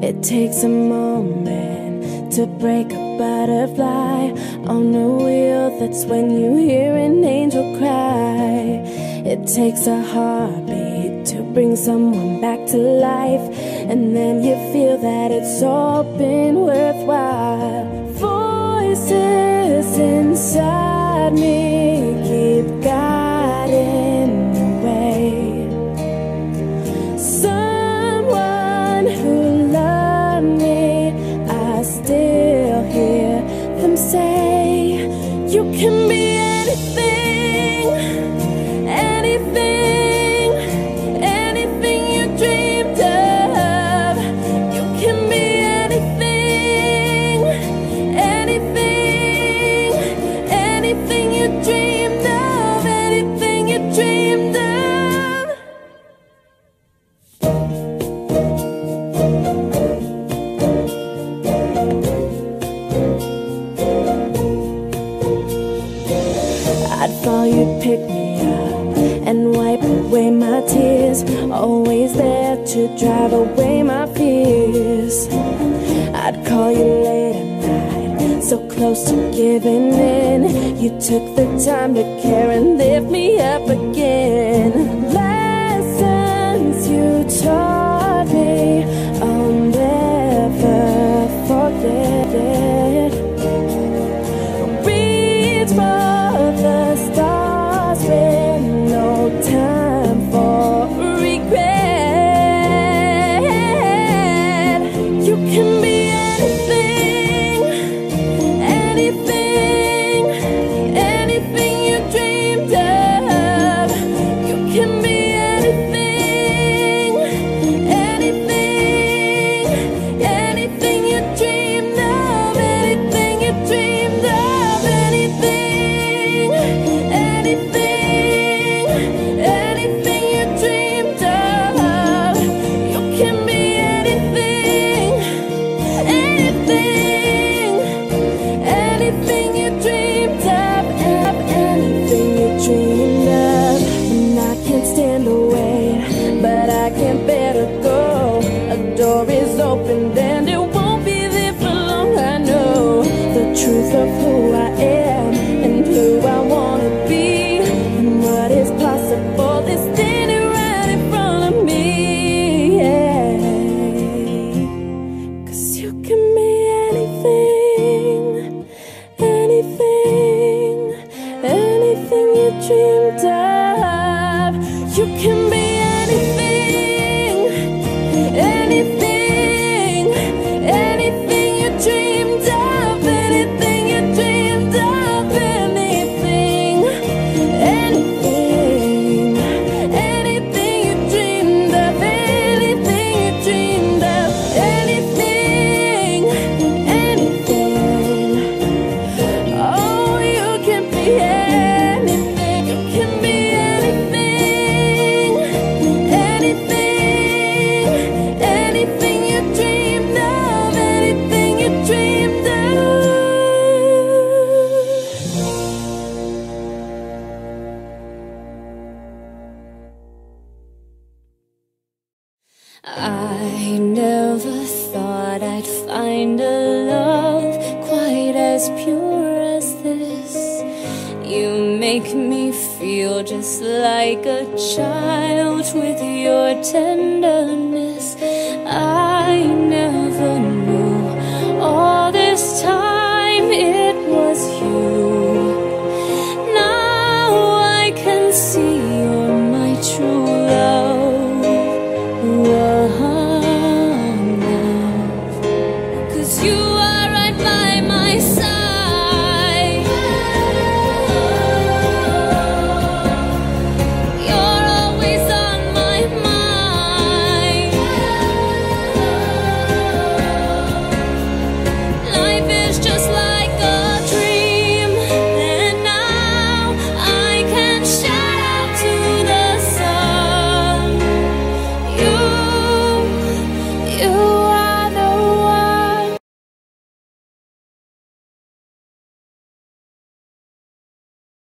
It takes a moment to break a butterfly on a wheel. That's when you hear an angel cry. It takes a heartbeat to bring someone back to life, and then you feel that it's all been worthwhile. Voices inside me You can be anything, anything, anything you dreamed of. You can be anything, anything, anything you dreamed of, anything you dreamed of. To drive away my fears. I'd call you late at night, so close to giving in. You took the time to care and lift me up again. Lessons you taught me, I'll never forget. Door is opened I never thought I'd find a love quite as pure as this. You make me feel just like a child with your tenderness. I never just like